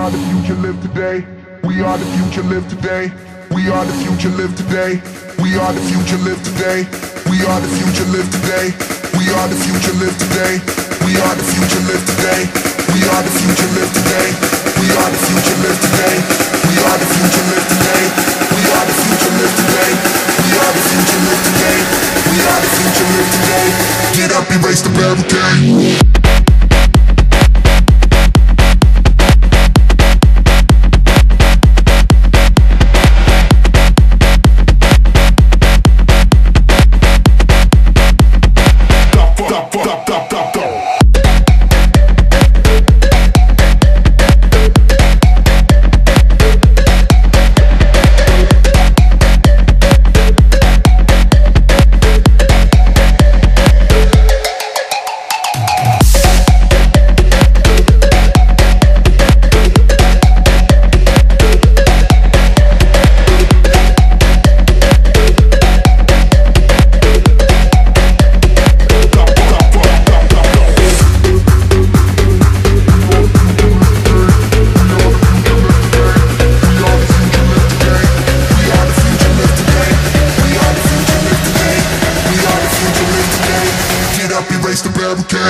today. We are the future, live today. We are the future, live today. We are the future, live today. We are the future, live today. We are the future, live today. We are the future, live today. We are the future, live today. We are the future, live today. We are the future, live today. We are the future, live today. We are the future, live today. We are the future, live today. Get up, erase the barricade.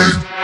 Bye.